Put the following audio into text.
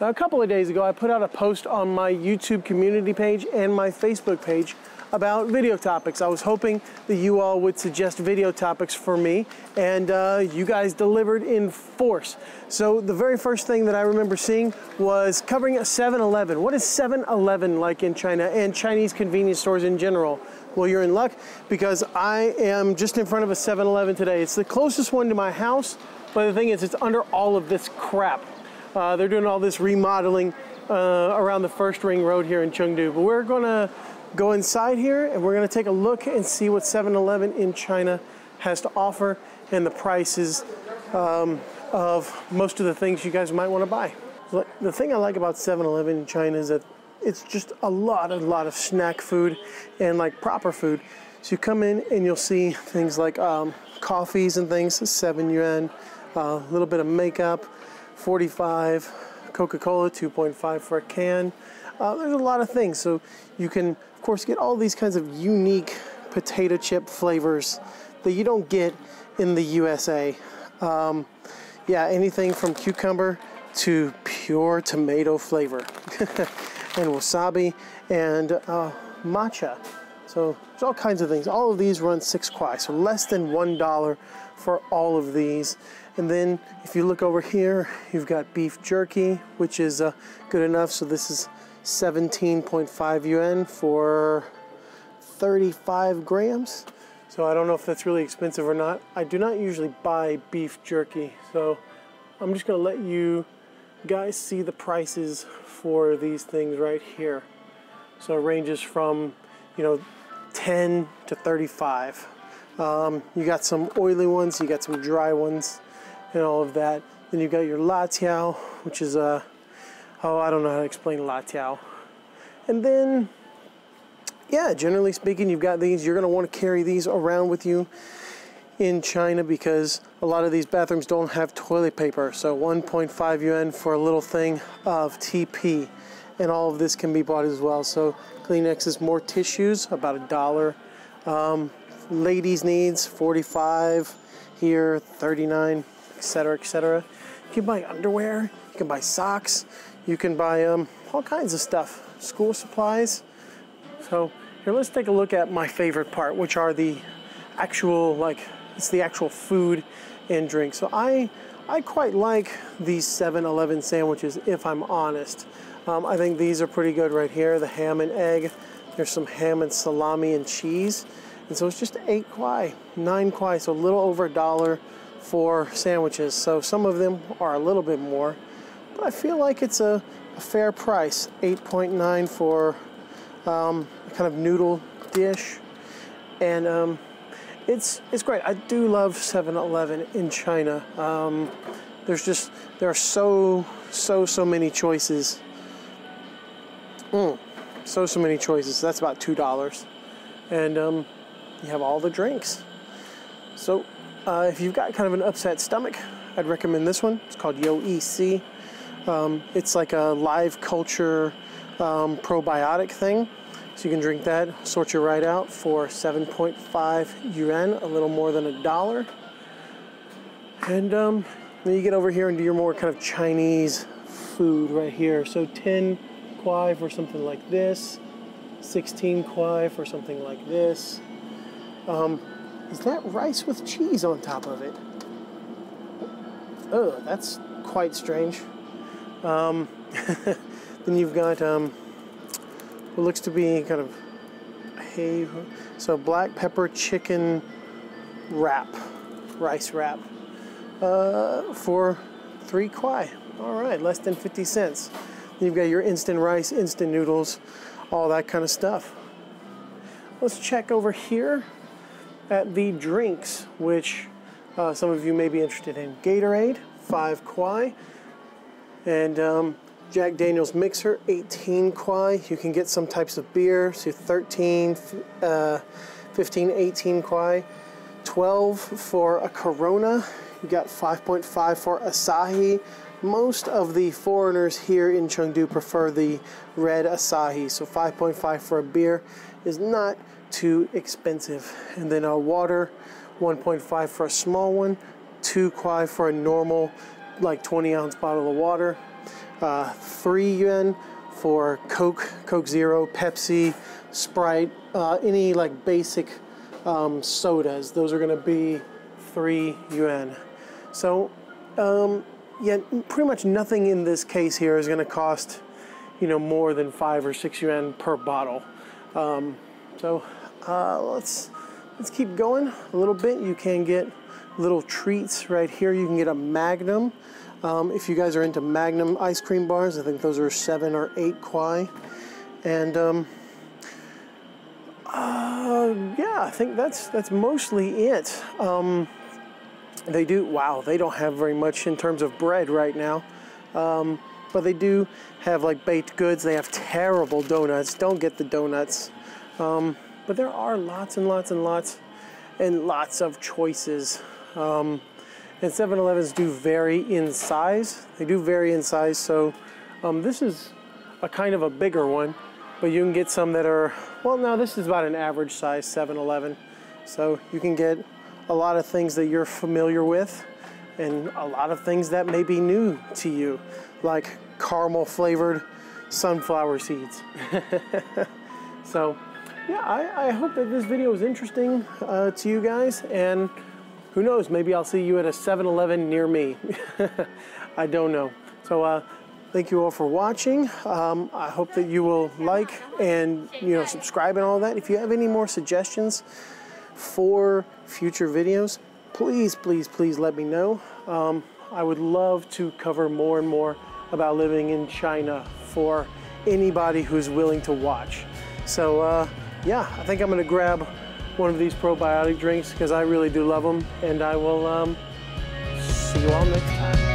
A couple of days ago, I put out a post on my YouTube community page and my Facebook page about video topics. I was hoping that you all would suggest video topics for me, and uh, you guys delivered in force. So the very first thing that I remember seeing was covering a 7-Eleven. What is 7-Eleven like in China and Chinese convenience stores in general? Well, you're in luck because I am just in front of a 7-Eleven today. It's the closest one to my house, but the thing is, it's under all of this crap. Uh, they're doing all this remodeling uh, around the first ring road here in Chengdu. But we're gonna go inside here and we're gonna take a look and see what 7-Eleven in China has to offer and the prices um, of most of the things you guys might wanna buy. The thing I like about 7-Eleven in China is that it's just a lot, a lot of snack food and like proper food. So you come in and you'll see things like um, coffees and things, seven yuan, a uh, little bit of makeup, 45, Coca-Cola 2.5 for a can. Uh, there's a lot of things. So you can, of course, get all these kinds of unique potato chip flavors that you don't get in the USA. Um, yeah, anything from cucumber to pure tomato flavor and wasabi and uh, matcha. So there's all kinds of things. All of these run six kwai, so less than one dollar for all of these. And then if you look over here, you've got beef jerky, which is uh, good enough. So this is 17.5 yuan for 35 grams. So I don't know if that's really expensive or not. I do not usually buy beef jerky. So I'm just gonna let you guys see the prices for these things right here. So it ranges from, you know, 10 to 35. Um, you got some oily ones, you got some dry ones and all of that. Then you've got your latiao, which is a, oh, I don't know how to explain latiao. And then, yeah, generally speaking, you've got these. You're going to want to carry these around with you in China because a lot of these bathrooms don't have toilet paper. So 1.5 yuan for a little thing of TP. And all of this can be bought as well. So Kleenex is more tissues, about a dollar. Um, ladies needs 45 here, 39 etc., etc. You can buy underwear, you can buy socks, you can buy um, all kinds of stuff, school supplies. So here, let's take a look at my favorite part, which are the actual, like, it's the actual food and drink. So I, I quite like these 7-Eleven sandwiches, if I'm honest. Um, I think these are pretty good right here, the ham and egg. There's some ham and salami and cheese. And so it's just eight kwai, nine kwai, so a little over a dollar for sandwiches. So some of them are a little bit more, but I feel like it's a, a fair price. 8.9 for um, a kind of noodle dish. And um, it's, it's great. I do love 7-Eleven in China. Um, there's just, there are so, so, so many choices. Mm, so, so many choices. That's about $2. And um, you have all the drinks. So uh, if you've got kind of an upset stomach, I'd recommend this one. It's called Yoeci. Um, it's like a live culture um, probiotic thing. So you can drink that, sort you right out for 7.5 yuan, a little more than a dollar. And um, then you get over here and do your more kind of Chinese food right here. So 10 kwai for something like this, 16 kwai for something like this. Um, is that rice with cheese on top of it? Oh, that's quite strange. Um, then you've got um, what looks to be kind of hey, so black pepper chicken wrap, rice wrap, uh, for three kwai. All right, less than 50 cents. You've got your instant rice, instant noodles, all that kind of stuff. Let's check over here at the drinks, which uh, some of you may be interested in. Gatorade, 5 kwai, and um, Jack Daniels Mixer, 18 kwai. You can get some types of beer, so 13, uh, 15, 18 kwai. 12 for a Corona. You got 5.5 for Asahi. Most of the foreigners here in Chengdu prefer the red Asahi, so 5.5 for a beer is not too expensive. And then our water, 1.5 for a small one, 2 kwai for a normal, like 20 ounce bottle of water. uh, 3 yuan for Coke, Coke Zero, Pepsi, Sprite, uh, any like basic um, sodas. Those are going to be 3 yuan. So, um, yeah, pretty much nothing in this case here is going to cost, you know, more than 5 or 6 yuan per bottle. Um, so, uh, let's let's keep going a little bit. You can get little treats right here. You can get a Magnum. Um, if you guys are into Magnum ice cream bars, I think those are seven or eight kwai. And um, uh, yeah, I think that's that's mostly it. Um, they do, wow, they don't have very much in terms of bread right now. Um, but they do have like baked goods. They have terrible donuts. Don't get the donuts. Um, but there are lots and lots and lots and lots of choices. Um, and 7-Elevens do vary in size. They do vary in size, so um, this is a kind of a bigger one, but you can get some that are, well, now this is about an average size 7-Eleven. So you can get a lot of things that you're familiar with and a lot of things that may be new to you, like caramel flavored sunflower seeds. so yeah, I, I, hope that this video is interesting uh, to you guys and who knows, maybe I'll see you at a 7-Eleven near me. I don't know. So uh, thank you all for watching. Um, I hope that you will like and you know subscribe and all that. If you have any more suggestions for future videos, please, please, please let me know. Um, I would love to cover more and more about living in China for anybody who's willing to watch. So uh, yeah, I think I'm gonna grab one of these probiotic drinks because I really do love them. And I will um, see you all next time.